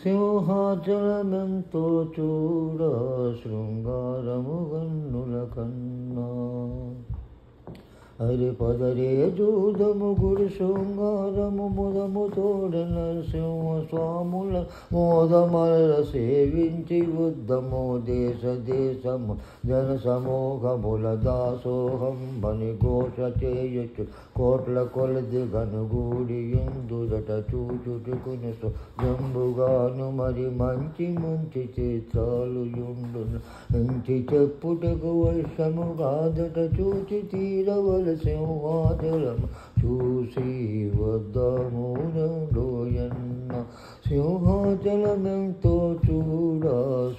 సింహాచలమెంతో చూడ శృంగారము గన్నుల కన్నా హరి పదరే జూదము గుడి శృంగారము ముదము తోడ నరసింహ స్వాముల మోదమర సేవించి ఉద్దము దేశ దేశము జన సమూహముల దాసోహం బని ఘోష చేయొచ్చు కోట్ల కొలది గనుగూడి ఎందుదట చూచుటుకుని జంబుగాను మరి మంచి మంచి చిత్రాలు యుండును. ఇంటి చెప్పుటకు వర్షము కాదట చూచి తీరవల సింహాచలం చూసి వద్దము లోయన్న సింహాచలమెంతో చూడ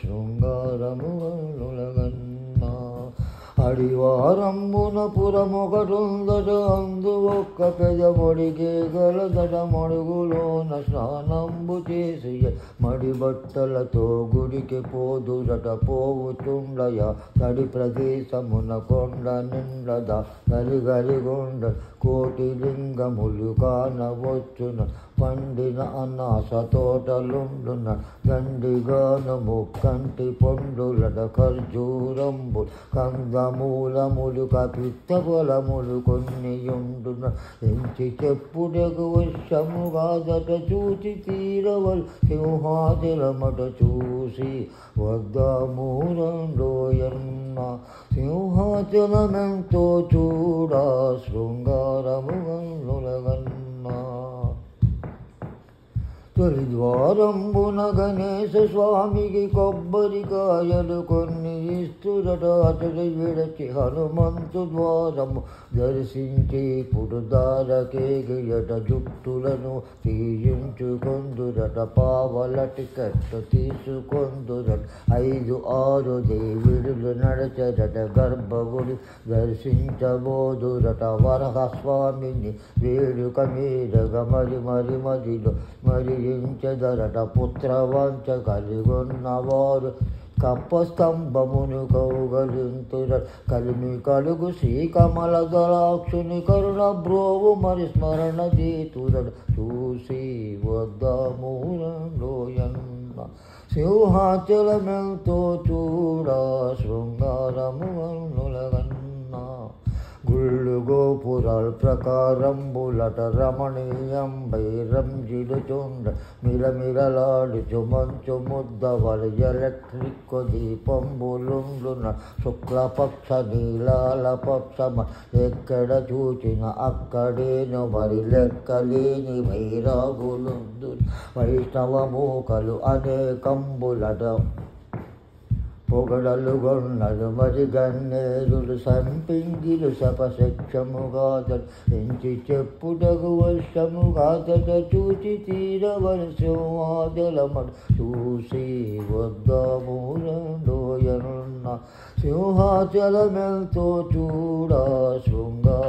శృంగారము నులగన్నా అడివారంబున పురమొకటుందట అందు ఒక్క పెదమొడిగే గలదట మడుగులోన స్నానంబు చేసి మడి బట్టలతో గుడికి పోదురట పోవుతుండయ తడి ప్రదేశమున కొండ నిండద. గరిగరిగొండ కోటి లింగములు కానవచ్చున. పండిన అనాస తోటలుండున గండిగాను ముక్కంటి పండులట ఖర్జూరంబు కందమూలములు కపిత్త పొలములు కొన్ని ఎంచి చెప్పుడకు వశము కాదట చూచి తీరవల్ సింహాచలమట చూసి వద్దమూలండోయన్న సింహాచలమెంతో చూడ శృంగారము గన్నులగన్నా తొలి గణేశ స్వామికి కొబ్బరికాయలు కొన్ని ఇస్తురట. అతడి విడచి హనుమంతు ద్వారము దర్శించి పుడుదారకే గియట జుట్టులను తీయించుకొందురట. పావల టికెట్ తీసుకొందురట. ఐదు ఆరు దేవుడులు నడచరట గర్భగుడి దర్శించబోదురట. వరహ స్వామిని వేడుక మీదగ మరి మరి మదిలో మరించదరట పుత్రవంచ కలిగొన్నవారు కప్పస్తంభమును కౌగలింతుర కలిమి కలుగు శ్రీకమల దళాక్షుని కరుణ బ్రోవు మరి స్మరణ జీతురడు చూసి వద్దమూలంలోయన్న సింహాచలమెంతో చూడ శృంగారము నులగన్నా గోపురాల్ ప్రకారంబులట రమణీయం బైరంజిలుచుండ మిలమిలలాడుచు మంచు ముద్దవల ఎలక్ట్రిక్ దీపంబులుండున శుక్లపక్ష నీలాల పక్షమ ఎక్కడ చూచిన అక్కడేను మరి లెక్కలేని వైరాగులుందు వైష్ణవ మూకలు అనేకంబులట పొగడలు గొన్నలు మరి గన్నేరులు సంపింగిలు సపశక్షముగాదలు ఎంచి చెప్పుటకు వర్షముగాదట చూచి తీరవలసింహాజలమట చూసి వద్దమూలండోయనున్న సింహాచలమెంతో చూడ శృంగారము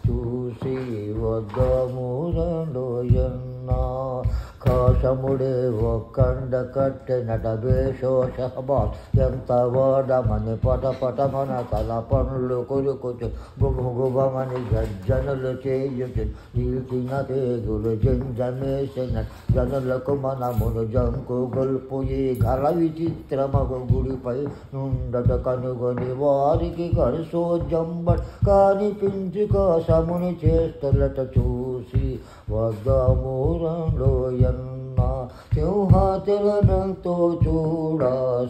చూసి వద్దమూలండోయన్నా కాశముడే ఒక్కండ కట్టెనట బేషోషబాద్ ఎంత వాడమని పట పటమన తల పనులు కొలుకుచు గుబగుబమని గర్జనులు చేయుచు నీటిన తేగులు జంజమేసిన జనులకు మనమును జంకు గొల్పు ఈ ఘన విచిత్రమగు గుడిపై నుండట కనుగొని వారికి కరుసో జంబట్ కానిపించు కోసముని చేస్తలట చూసి వద్దమూరంలోయన్న సింహాచలనంతో చూడ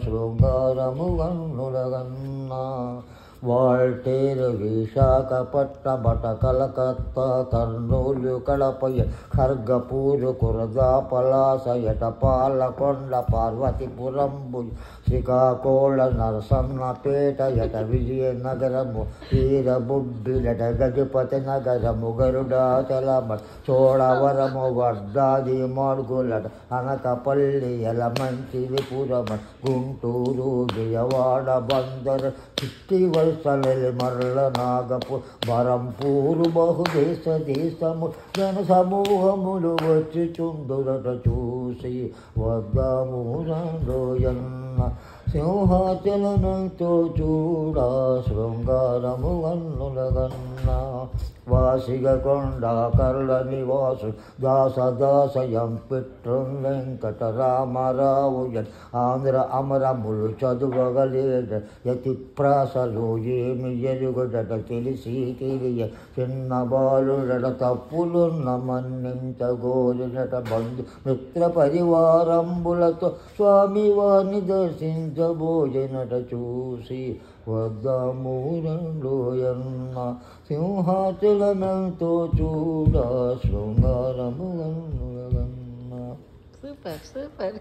శృంగారము గన్నులగన్నా వాల్టేరు విశాఖపట్నమట కలకత్తా కర్నూలు కడపయ ఖర్గపూరు కురదా పలాస ఎటపాలకొండ పార్వతీపురంబు శ్రీకాకుళ నరసన్నపేట ఎట విజయనగరము వీరబుడ్డిలట గజపతి నగరము గరుడాచలమ చోడవరము వర్ధాది మార్గులట అనకపల్లి ఎలమంచిలిపురమ గుంటూరు విజయవాడ బందర్ చిట్టి వలసలెలి మరల నాగపు బరంపూరు బహుదేశ దేశము జన సమూహములు వచ్చి చుందురట చూసి వద్దాము రండోయన్న సింహాచలనంతో చూడ శృంగారము వన్నులగన్నా వాసిగ కొండ కర్ల నివాసు దాస దాసయం పిట్రం వెంకటరామారావు ఆంధ్ర అమరములు చదువగలేద యతి ప్రాసలు ఏమి ఎరుగుడట తెలిసి తెలియ. చిన్న బాలుడట తప్పులున్న మన్నించగోరినట బంధు మిత్ర పరివారంబులతో స్వామి వారిని దర్శించబోజనట చూసి. వద్దమూరంలోయన్న సింహాచలనంతో చూడ శృంగారము సూపర్ సూపర్